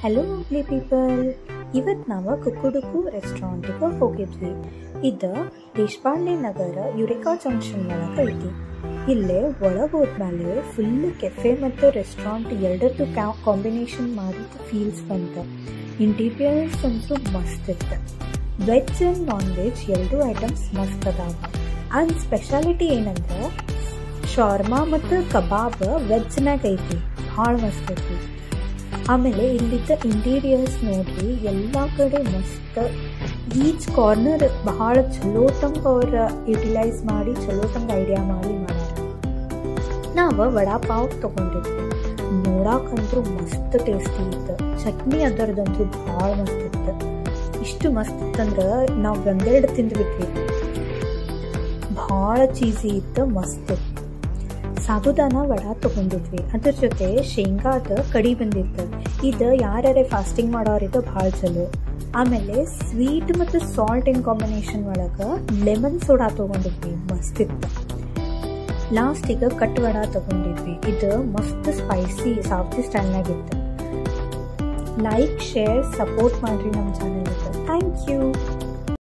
Hello lovely people ಇವತ್ತು ನಾವು ಕುಕ್ಕುಡುಕು ರೆಸ್ಟೋರೆಂಟಿಗೆ ಹೋಗಿದ್ವಿ. ಇದು ದೇಶಪಾಂಡೆ ನಗರ ಯುರೇಕಾ ಜಂಕ್ಷನ್ ಒಳಗೆ ಐತಿ. ಇಲ್ಲೇ ಒಳಗೆ ಹೋದ್ಮೇಲೆ ಫುಲ್ಲು ಕೆಫೆ ಮತ್ತು ರೆಸ್ಟೋರೆಂಟ್ ಎರಡರದ್ದು ಕ್ಯಾ ಕಾಂಬಿನೇಷನ್ ಮಾಡಿದ ಫೀಲ್ಸ್ ಬಂತು. ಇಂಟೀರಿಯರ್ಸ್ ಅಂತೂ ಮಸ್ತ್ ಇತ್ತು. ವೆಜ್ ಆ್ಯಂಡ್ ನಾನ್ ವೆಜ್ ಎರಡೂ ಐಟಮ್ಸ್ ಮಸ್ತ್ ಅದಾವ. ಆ್ಯಂಡ್ ಸ್ಪೆಷಾಲಿಟಿ ಏನಂದ್ರೆ ಶಾರ್ಮಾ ಮತ್ತು ಕಬಾಬ್ ವೆಜ್ನಾಗ ಐತಿ. ಭಾಳ ಮಸ್ತ್ ಐತಿ. ಆಮೇಲೆ ಇಲ್ಲಿದ್ದ ಇಂಟೀರಿಯರ್ಸ್ ನೋಡ್ರಿ, ಎಲ್ಲ ಕಡೆ ಮಸ್ತ್. ಈಚ್ ಕಾರ್ನರ್ ಬಹಳ ಚಲೋತಂಗ ಅವ್ರ ಯುಟಿಲೈಸ್ ಮಾಡಿ ಚಲೋ ತಂಗ ಐಡಿಯಾ ಮಾಡಿ ಮಾಡ್ಯಾರ. ನಾವು ವಡಾಪಾವ್ ತೊಗೊಂಡಿದ್ವಿ. ನೋಡಾಕಂತೂ ಮಸ್ತ್ ಟೇಸ್ಟಿ ಇತ್ತು. ಚಟ್ನಿ ಅದರದಂತೂ ಭಾಳ ಮಸ್ತ್ ಇತ್ತು. ಇಷ್ಟು ಮಸ್ತ್ ಇತ್ತಂದ್ರೆ ನಾವು ಒಂದೆರಡು ತಿಂದ್ಬಿಟ್ವಿ ಭಾಳ ಚೀಸಿ ಇತ್ತು, ಮಸ್ತ್ ಇತ್ತು. ಸಾಬುದಾನ ವಡ ತೊಗೊಂಡಿದ್ವಿ. ಅದ್ರ ಜೊತೆ ಶೇಂಗಾದ ಕಡಿ ಬಂದಿತ್ತು. ಇದು ಯಾರ್ಯಾರೇ ಫಾಸ್ಟಿಂಗ್ ಮಾಡೋರಿದ್ದು ಭಾಳ ಚಲೋ. ಆಮೇಲೆ ಸ್ವೀಟ್ ಮತ್ತು ಸಾಲ್ಟ್ ಇನ್ ಕಾಂಬಿನೇಷನ್ ಒಳಗೆ ಲೆಮನ್ ಸೋಡಾ ತೊಗೊಂಡಿದ್ವಿ. ಮಸ್ತ್ ಇತ್ತು. ಲಾಸ್ಟಿಗೆ ಕಟ್ ವಡ ತೊಗೊಂಡಿದ್ವಿ. ಇದು ಮಸ್ತ್ ಸ್ಪೈಸಿ ಸಾಫ್ಟಿ ಸ್ಟೈಲ್ನಾಗಿತ್ತು ಲೈಕ್ ಶೇರ್ ಸಪೋರ್ಟ್ ಮಾಡಿರಿ ನಮ್ಮ ಚಾನಲ್ಗೆ ಥ್ಯಾಂಕ್ ಯು